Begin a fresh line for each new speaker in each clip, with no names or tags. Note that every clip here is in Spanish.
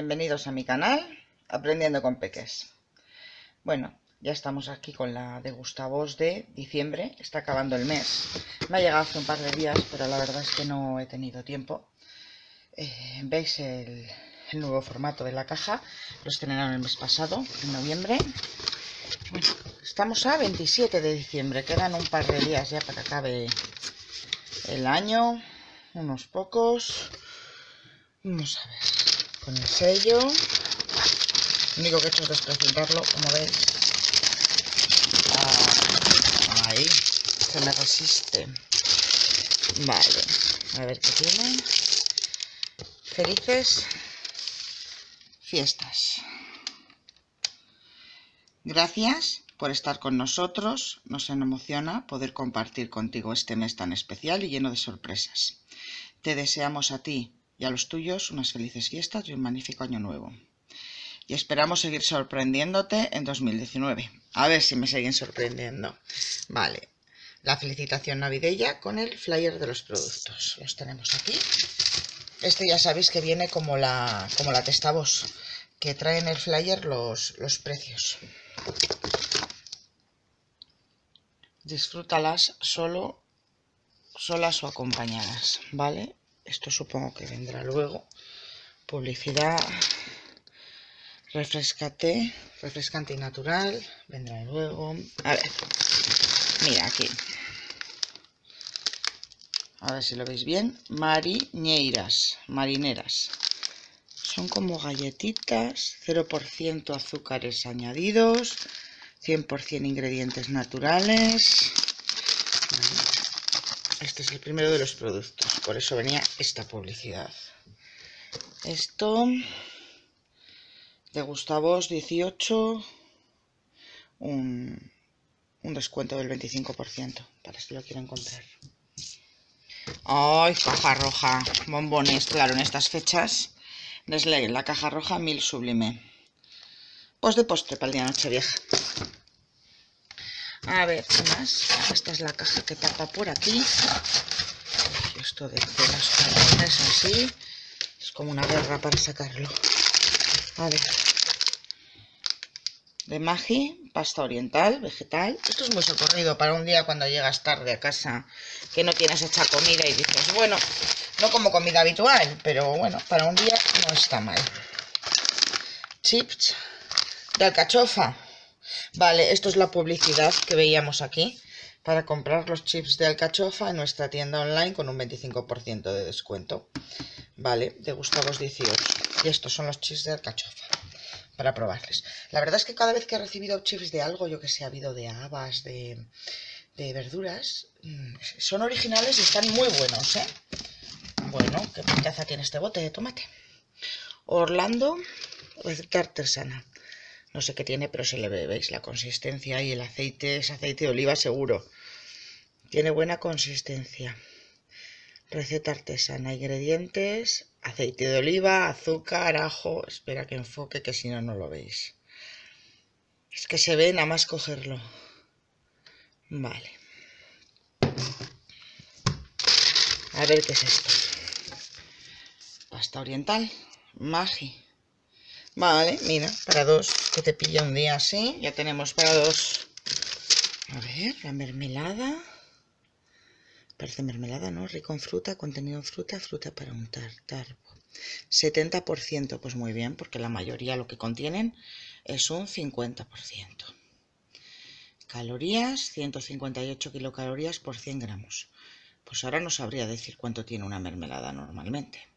bienvenidos a mi canal Aprendiendo con Peques. Bueno, ya estamos aquí con la de Gustavos de diciembre, está acabando el mes. Me ha llegado hace un par de días, pero la verdad es que no he tenido tiempo. Eh, Veis el, nuevo formato de la caja, lo estrenaron el mes pasado, en noviembre. Estamos a 27 de diciembre, quedan un par de días ya para que acabe el año, unos pocos. Vamos a ver, con el sello. Lo único que he hecho es desprecintarlo, como veis. Ah, ahí, se me resiste. Vale, a ver qué tiene. Felices fiestas. Gracias por estar con nosotros. Nos emociona poder compartir contigo este mes tan especial y lleno de sorpresas. Te deseamos a ti y a los tuyos unas felices fiestas y un magnífico año nuevo. Y esperamos seguir sorprendiéndote en 2019. A ver si me siguen sorprendiendo. Vale, la felicitación navideña con el flyer de los productos. Los tenemos aquí. Este ya sabéis que viene como la, como la que trae en el flyer los, los precios. Disfrútalas solo, solas o acompañadas, ¿vale? Esto supongo que vendrá luego. Publicidad. Refrescate. Refrescante y natural. Vendrá luego. A ver. Mira aquí. A ver si lo veis bien. Mariñeiras. Marineras. Son como galletitas. 0% azúcares añadidos. 100% ingredientes naturales. Este es el primero de los productos, por eso venía esta publicidad. Esto de Gustavos 18, un, un descuento del 25% para si lo quieren comprar. ¡Ay, caja roja! Bombones, claro, en estas fechas. Nestlé, la caja roja, mil sublime. Pues de postre para el día noche vieja. A ver, ¿qué más? Esta es la caja que tapa por aquí. Esto de, de las carnes así. Es como una guerra para sacarlo. A ver. De Magi, pasta oriental, vegetal. Esto es muy socorrido para un día cuando llegas tarde a casa, que no tienes hecha comida y dices, bueno, no como comida habitual, pero bueno, para un día no está mal. Chips de alcachofa. Vale, esto es la publicidad que veíamos aquí para comprar los chips de alcachofa en nuestra tienda online con un 25% de descuento. Vale, de Gustavos 18. Y estos son los chips de alcachofa para probarles. La verdad es que cada vez que he recibido chips de algo, yo que sé, ha habido de habas, de, de verduras, son originales y están muy buenos, ¿eh? Bueno, qué pintaza tiene este bote de tomate. Orlando, receta artesana. No sé qué tiene, pero se le ve, ¿veis? La consistencia y el aceite es aceite de oliva seguro. Tiene buena consistencia. Receta artesana. Ingredientes, aceite de oliva, azúcar, ajo. Espera que enfoque, que si no, no lo veis. Es que se ve nada más cogerlo. Vale. A ver qué es esto. Pasta oriental. Magi. Vale, mira, para dos, que te pilla un día así. Ya tenemos para dos. A ver, la mermelada. Parece mermelada, ¿no? Rico en fruta, contenido en fruta, fruta para untar, tarbo. 70%, pues muy bien, porque la mayoría lo que contienen es un 50%. Calorías, 158 kilocalorías por 100 gramos. Pues ahora no sabría decir cuánto tiene una mermelada normalmente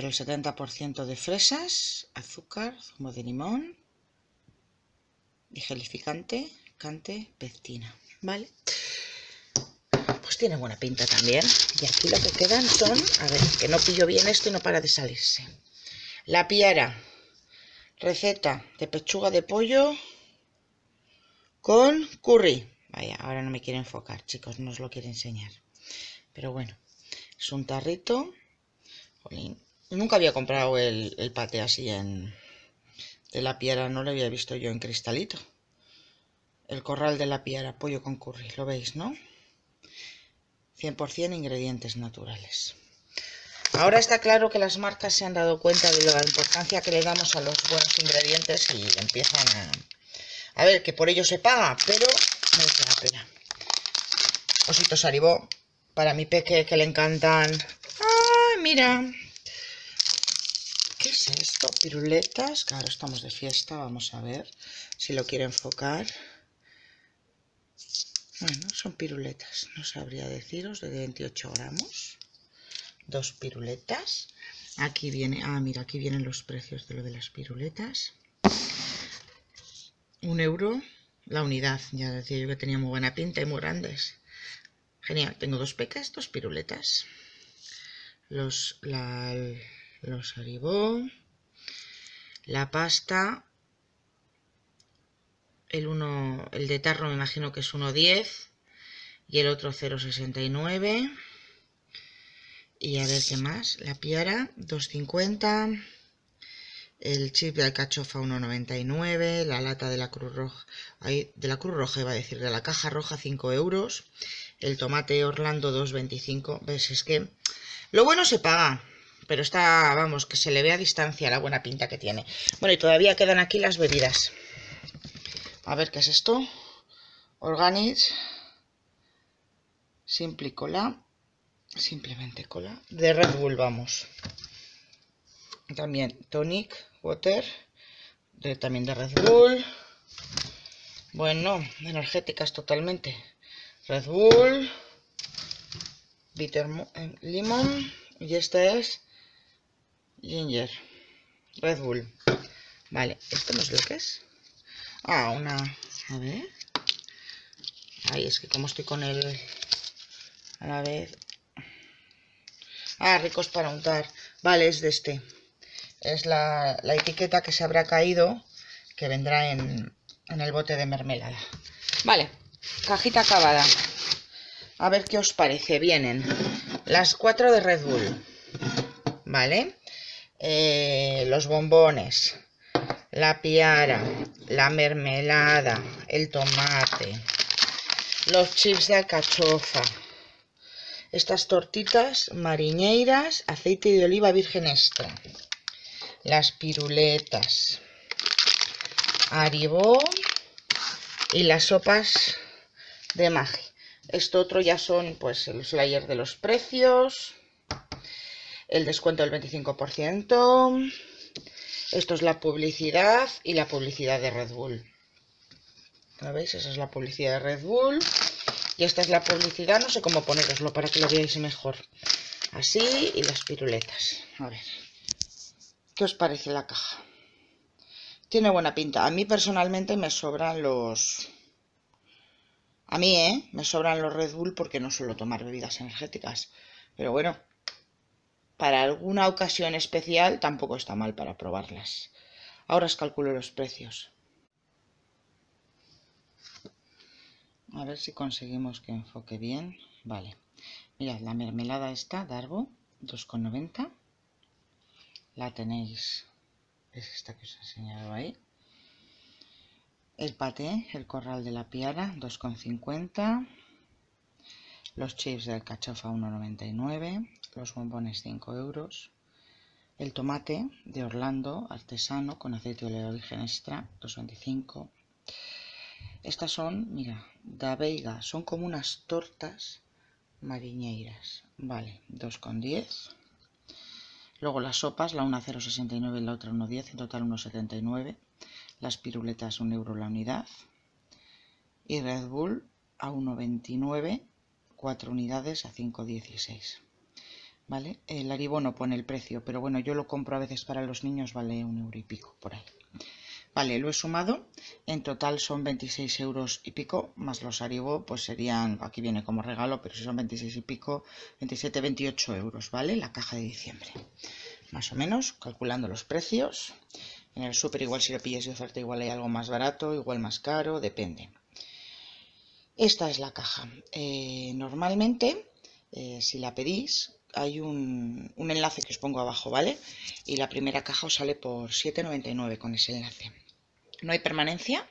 pero el 70% de fresas, azúcar, zumo de limón, digelificante, cante, pectina, ¿vale? Pues tiene buena pinta también. Y aquí lo que quedan son, a ver, que no pillo bien esto y no para de salirse. La piara, receta de pechuga de pollo con curry. Vaya, ahora no me quiere enfocar, chicos, no os lo quiero enseñar. Pero bueno, es un tarrito. Jolín, Nunca había comprado el, el pate así en... De la piara, no lo había visto yo en cristalito. El corral de la piara, pollo con curry, lo veis, ¿no? 100% ingredientes naturales. Ahora está claro que las marcas se han dado cuenta de la importancia que le damos a los buenos ingredientes y empiezan a... A ver, que por ello se paga, pero merece la pena. Ositos Aribó, para mi peque que le encantan. ¡Ay, mira! ¿Qué es esto? Piruletas. Claro, estamos de fiesta, vamos a ver si lo quiere enfocar. Bueno, son piruletas, no sabría deciros, de 28 gramos. Dos piruletas. Aquí viene, ah, mira, aquí vienen los precios de lo de las piruletas. Un euro la unidad. Ya decía yo que tenía muy buena pinta y muy grandes. Genial, tengo dos pecas, dos piruletas. Los, la, los. La pasta el, uno, el de tarro me imagino que es 1,10 y el otro 0,69. Y a ver qué más. La piara 2,50. El chip de alcachofa 1,99. La lata de la Cruz Roja. de la Cruz Roja iba a decir. De la caja roja 5 euros. El tomate Orlando 2,25. ¿Ves? Es que lo bueno se paga. Pero está, vamos, que se le ve a distancia la buena pinta que tiene. Bueno, y todavía quedan aquí las bebidas. A ver qué es esto. Organic. Simple Cola. Simplemente cola. De Red Bull, vamos. También Tonic Water. De, también de Red Bull. Bueno, energéticas totalmente. Red Bull. Bitter eh, Lemon. Y este es Ginger. Red Bull. Vale, esto no es lo que es. Ah, una... A ver. Ay, es que como estoy con el... A la vez... Ah, ricos para untar. Vale, es de este. Es la, etiqueta que se habrá caído, que vendrá en, en el bote de mermelada. Vale, cajita acabada. A ver qué os parece. Vienen las cuatro de Red Bull. ¿Vale? Eh, los bombones la piara, la mermelada, el tomate, los chips de alcachofa, estas tortitas mariñeiras, aceite de oliva virgen extra, las piruletas, aribó y las sopas de magi. Esto otro ya son pues el flyer de los precios, el descuento del 25%, esto es la publicidad y la publicidad de Red Bull. ¿Lo veis? Esa es la publicidad de Red Bull. Y esta es la publicidad, no sé cómo poneroslo para que lo veáis mejor. Así y las piruletas. A ver. ¿Qué os parece la caja? Tiene buena pinta. A mí personalmente me sobran los... A mí, ¿eh? Me sobran los Red Bull porque no suelo tomar bebidas energéticas. Pero bueno, para alguna ocasión especial tampoco está mal para probarlas. Ahora os calculo los precios. A ver si conseguimos que enfoque bien. Vale. Mirad, la mermelada está, Darbo, 2,90. La tenéis. Es esta que os he enseñado ahí. El paté, el corral de la piara, 2,50. Los chips del cachofa, 1,99 los bombones 5 euros, el tomate de Orlando artesano con aceite de oliva virgen extra 2,25. Estas son, mira, da veiga, son como unas tortas mariñeiras, vale, 2,10. Luego las sopas, la una 0,69 y la otra 1,10, en total 1,79. Las piruletas 1 euro la unidad. Y Red Bull a 1,29, 4 unidades a 5,16. ¿Vale? El Haribo no pone el precio, pero bueno, yo lo compro a veces para los niños, vale un euro y pico por ahí. Vale, lo he sumado, en total son 26 euros y pico, más los Haribo, pues serían, aquí viene como regalo, pero si son 26 y pico, 27, 28 euros, ¿vale? La caja de diciembre. Más o menos, calculando los precios. En el súper igual si lo pillas de oferta igual hay algo más barato, igual más caro, depende. Esta es la caja. Eh, normalmente, eh, si la pedís, hay un, enlace que os pongo abajo, ¿vale? Y la primera caja os sale por 7,99 con ese enlace. No hay permanencia.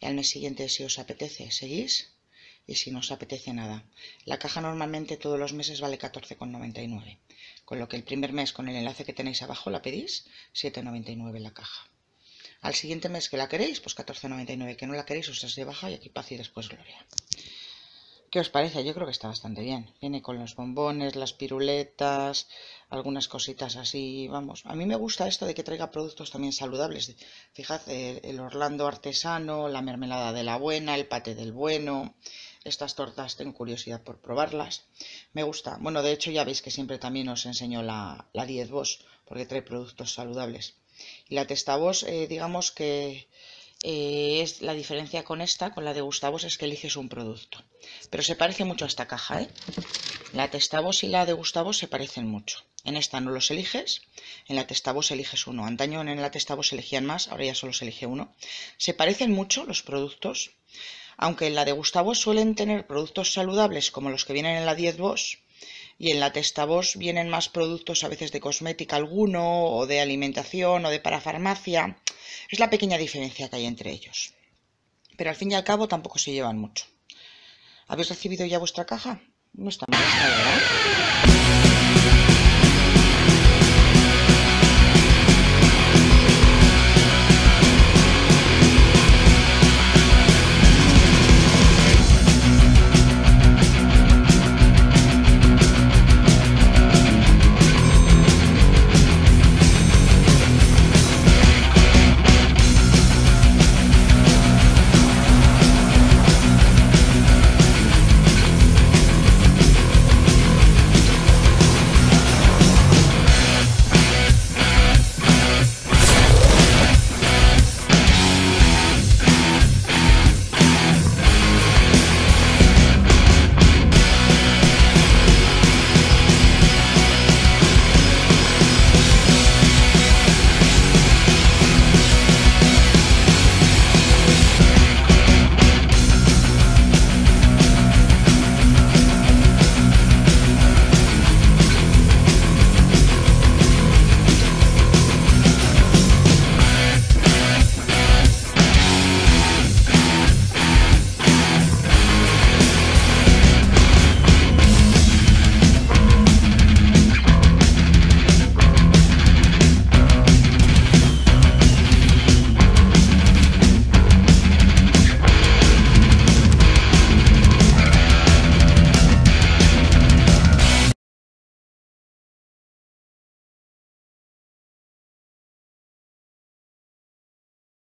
Y al mes siguiente, si os apetece, seguís. y si no os apetece nada. La caja normalmente todos los meses vale 14,99. Con lo que el primer mes con el enlace que tenéis abajo la pedís 7,99 la caja. Al siguiente mes que la queréis, pues 14,99. Que no la queréis, os de baja y aquí paz y después gloria. ¿Qué os parece? Yo creo que está bastante bien. Viene con los bombones, las piruletas, algunas cositas así, vamos. A mí me gusta esto de que traiga productos también saludables. Fijad, el Orlando artesano, la mermelada de la buena, el pate del bueno. Estas tortas tengo curiosidad por probarlas. Me gusta. Bueno, de hecho ya veis que siempre también os enseño la, la 10 Boss, porque trae productos saludables. Y la Testabos, eh, digamos que eh, es la diferencia con esta, con la de Gustavos, es que eliges un producto. Pero se parece mucho a esta caja, ¿eh? La Testavos y la de Gustavos se parecen mucho. En esta no los eliges, en la Testavos eliges uno. Antaño en la Testavos elegían más, ahora ya solo se elige uno. Se parecen mucho los productos, aunque en la de Gustavos suelen tener productos saludables como los que vienen en la 10 Boss, y en la Testavos vienen más productos a veces de cosmética alguno, o de alimentación, o de parafarmacia. Es la pequeña diferencia que hay entre ellos. Pero al fin y al cabo tampoco se llevan mucho. ¿Habéis recibido ya vuestra caja? No está mal, ¿verdad?